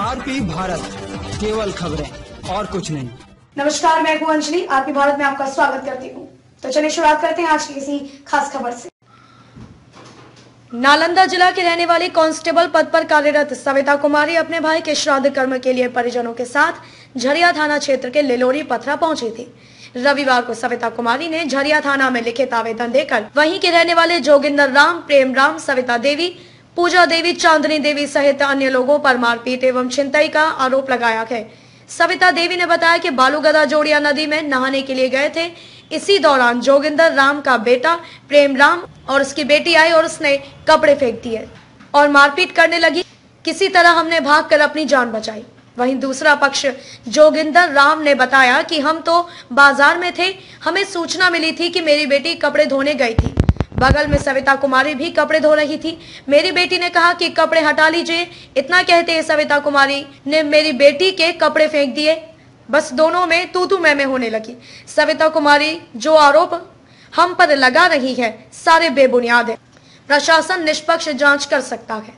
RP Bharat, केवल खबरें और कुछ नहीं। नमस्कार, मैं हूँ अंजलि। आरपी भारत में आपका स्वागत करती हूँ। तो चलिए शुरुआत करते हैं आज की किसी खास खबर से। नालंदा जिला के रहने वाली कांस्टेबल पद पर कार्यरत सविता कुमारी अपने भाई के श्राद्ध कर्म के लिए परिजनों के साथ झरिया थाना क्षेत्र के लेलोरी पथरा पहुँची थी। रविवार को सविता कुमारी ने झरिया थाना में लिखित आवेदन देकर वहीं के रहने वाले जोगिंदर राम, प्रेम राम, सविता देवी, पूजा देवी, चांदनी देवी सहित अन्य लोगों पर मारपीट एवं छिनतई का आरोप लगाया है। सविता देवी ने बताया कि बालूगदा जोड़िया नदी में नहाने के लिए गए थे। इसी दौरान जोगिंदर राम का बेटा, प्रेम राम और उसकी बेटी आई और उसने कपड़े फेंक दिए और मारपीट करने लगी। किसी तरह हमने भागकर अपनी जान बचाई। वहीं दूसरा पक्ष, जोगिंदर राम ने बताया कि हम तो बाज़ार में थे, हमें सूचना मिली थी कि मेरी बेटी कपड़े धोने गई थी। बगल में सविता कुमारी भी कपड़े धो रही थी। मेरी बेटी ने कहा कि कपड़े हटा लीजिए। इतना कहते ही सविता कुमारी ने मेरी बेटी के कपड़े फेंक दिए। बस दोनों में तू तू मैं होने लगी। सविता कुमारी, जो आरोप हम पर लगा रही है, सारे बेबुनियाद है। प्रशासन निष्पक्ष जाँच कर सकता है।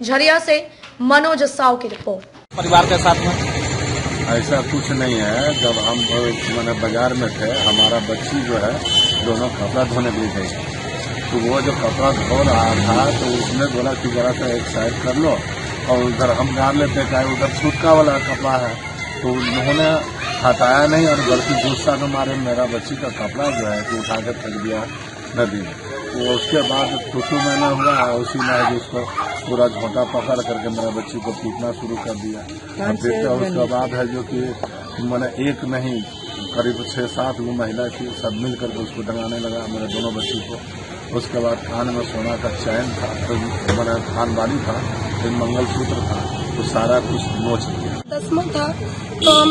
झरिया से मनोज साव की रिपोर्ट। परिवार के साथ में? ऐसा कुछ नहीं है। जब हम मैंने बाज़ार में थे, हमारा बच्ची जो है, दोनों कपड़ा धोने लिए गई। तो वो जो कपड़ा धो रहा था तो उसने बोला कि जरा सा एक साइड कर लो और उधर हम जान लेते, चाहे उधर छुटका वाला कपड़ा है। तो उन्होंने हटाया नहीं और बल्कि गुस्सा के मारे मेरा बच्ची का कपड़ा जो है कि उठा फेंक दिया। नदी में तो उसके बाद टुटू मैंने हुआ है उसी में उसको पूरा झोंटा पकड़ करके मेरा बच्ची को पीटना शुरू कर दिया। और उसके बाद? है जो कि मैंने एक नहीं करीब छह सात वो महिला थी सब मिल करके उसको डंगाने लगा मेरे दोनों बच्ची को। उसके बाद कान में सोना का चैन था तो मैंने वाली था फिर मंगलसूत्र था। तो सारा कुछ नोच दिया। दसवां था तो हम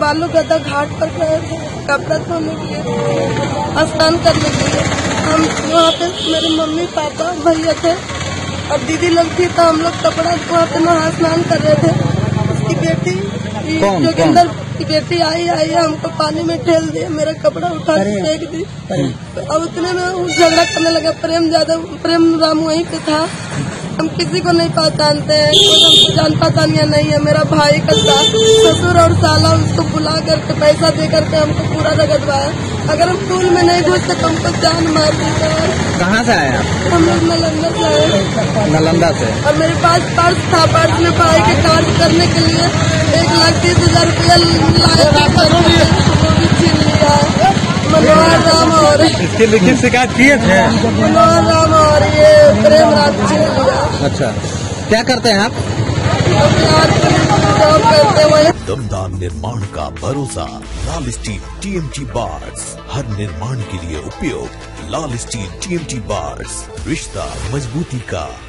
बालू गदा घाट पर गए थे कपड़ा धोने के लिए स्नान करने के लिए। हम वहाँ पे मेरे मम्मी पापा भैया थे और दीदी लोग थी तो हम लोग कपड़ा वहाँ पे नहा स्नान कर रहे थे। उसकी बेटी जोगिंदर की बेटी आई आई हमको पानी में ठेल दिया मेरा कपड़ा उठा के फेंक दी। अब उतने में झगड़ा करने लगा प्रेम ज़्यादा प्रेम राम वहीं पे था। हम किसी को नहीं पहचानते हैं कोई जान पहचान या नहीं है। मेरा भाई का ससुर और साला उसको बुला करके पैसा दे करके हमको पूरा रगड़वाया अगर हम स्कूल में नहीं घुसते तो हमको जान मार देते हैं। कहाँ से आए आप? हम लोग नालंदा से आए नालंदा से? और मेरे पास पर्स था पर्स में भाई के कार्य करने के लिए एक लाख तीस हज़ार रूपया लाया इसकी लिखित शिकायत किए थे? अच्छा। क्या करते हैं आप? दमदार निर्माण का भरोसा, लाल स्टील टीएमटी बार्स। हर निर्माण के लिए उपयोग लाल स्टील टीएमटी बार्स। रिश्ता, मजबूती का।